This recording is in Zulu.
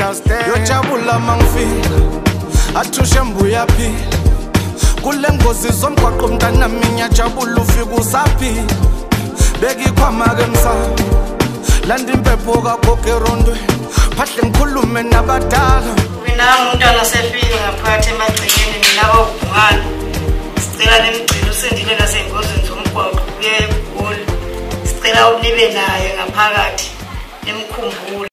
yojabula mangifika athushe mbuyaphi kule ngozi zomgwaqo mntanami ngiyajabula ufika usaphila bekikhwama-ke msana landa impepho kagogo erondweni phahle ngikhulume nabadala. Mina ngumntwana sefile ngaphakathi emagcekeni mina uvungane sicela nimgcine usendile nasey'ngozini zomgwaqo kuye egoli. Sicela nibe naye ngaphakathi nimkhumbule.